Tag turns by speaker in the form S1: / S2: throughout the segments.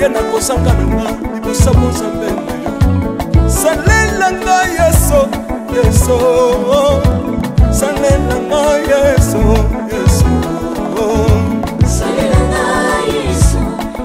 S1: ye nakosaka na
S2: nga
S1: libosa mozambe salela nga
S2: yesu yesu
S1: salela nga
S2: yesu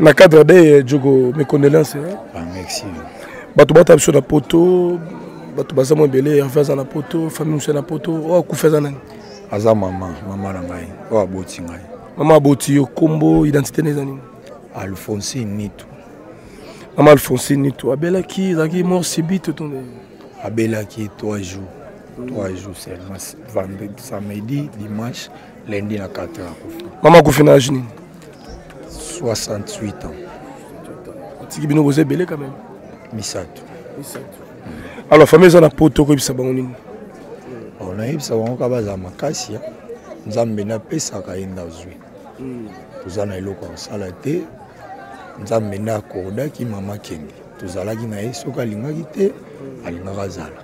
S1: na
S3: cadre de jogo mes condoléances
S4: ah, merci
S3: bato bata biso na poto bato baza mwa ebele afa aza na poto famille mosu na poto oyo akufi aza nani
S4: aza mama mama na ngai oyo aboti ngai
S3: mama aboti yo nkombo identité na eza nini
S4: alphonsine nitu
S3: mama alphonsine nitu abelaki ezalaki mort subite to
S4: abelaki trois jours trois jours seulement vendredi samedi dimanche lundi na 4 heures akufi
S3: mama akufi na age nini
S4: 68 ans
S3: atiki bino boza ebele quand même
S4: misato misato
S3: alors famille eza na poto okoyebisa bango nini
S4: nayebisa bango kaka bazala makasi nzambe napesaka ye ndazwi hmm. toza na eloko ya kosala te nzambe nde akordaki mama kende tozalaki na ye soki alingaki te hmm. alingaka azala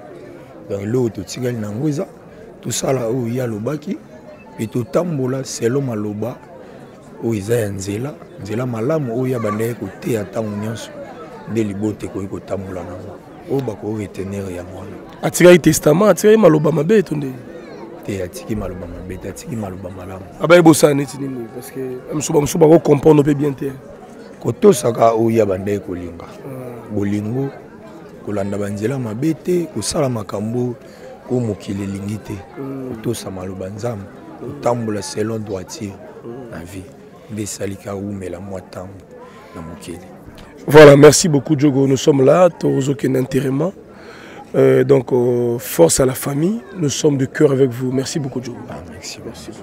S4: donc eloko totikali na yango eza tosala oyo ye alobaki mpe totambola selo maloba oyo eza ya nzela nzela malamu oyo abandaki koteya ntango nyonso nde libota ekoki kotambola nango oyo bakoki retenir yango wana
S3: atikaki testament atikaki maloba mabe to ndenge
S4: te atiki maloba mabe te atiki maloba malamu
S3: abaye bosala neti nini parce que mosusu bamosusu bakocomprendre mpe bien te
S4: kotosaka oyo ya bandai kolinga ah. bolingo kolanda banzela mabe te kosala makambo oyo mokili elingi te hmm. kotosa maloba nzambe kotambola selon droiture hmm. na vie nde esaliki awumela mwa ntango na mokili
S3: voilà merci beaucoup djogo nous sommes là tozokende enterrement euh, donc euh, force à la famille nous sommes de cœur avec vous merci beaucoup djogo
S4: ah, merci, merci.
S5: merci.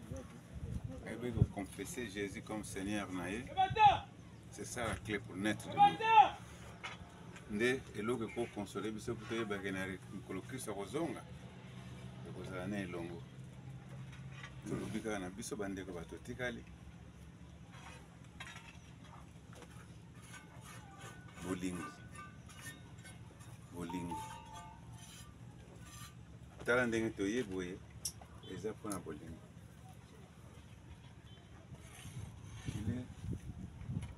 S5: Ayebi
S6: ko
S5: confesser Jésus comme Seigneur na ye. C'est ça la clé pour naître de nouveau. nde eloko eko konsole biso kutu oyebake na mikolo kristo akozonga ekozala na elongo tolobi kaka na biso bandeko bato otikali bolingo bolingo tala ndenge toye boye eza mpo na bolingo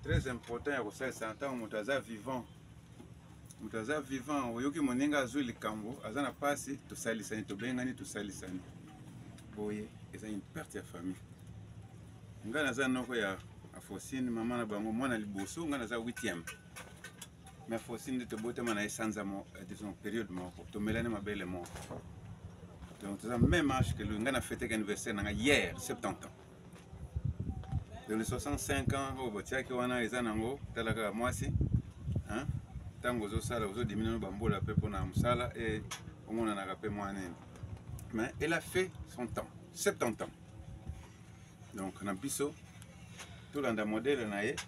S5: très important ya kosalisa ntango moto aza vivant moto aza vivant oyoki moninga azwi likambo aza na mpasi tosalisani tobengani tosalisani boye eza une perte ya famille ngai naza noko ya afosine mama na bango mwana liboso ngai naza 8e mais fosi nde tobotama na ye sanza mo eh, disons période moko tomelani mabele moko donc toza même age que lui ngai na feteke anniversaire na ngai hier 70 ans donc le 65 ans oyo oh, botiaki wana eza nango tala kaka mwasi ntango ozosala ozodimina no bambola mpe mpo na mosala e omonanaka mpe mwa nini mais elle a fait son temps 70 ans donc na biso tolanda modele na ye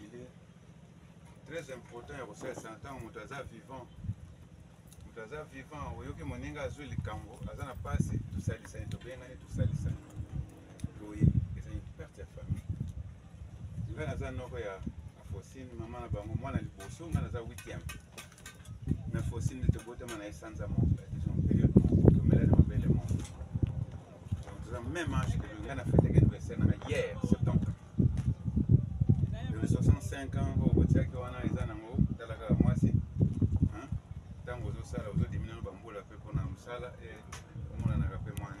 S5: il est très important ya kosalisa na ntango moto aza vivant moto aza vivant oyoki moninga azwi likambo aza na mpasi tosalisani tobengani tosalisani boye ezali perte ya famille ngai naza noko ya afosine mama na bango mwana liboso ngai naza 8 na fosi nde tobotama na ye sanza moko disons periode moko tomela na mabele moko donc toza même âge que lui nga na fetaki anniversaire nanga hier septembre de 65 ans
S7: oyo botiaki wana eza nango talaka mwasi ntango ozosala
S8: ozodimina no bambola mpe mpo na mosala e omonanaka mpe
S9: mwana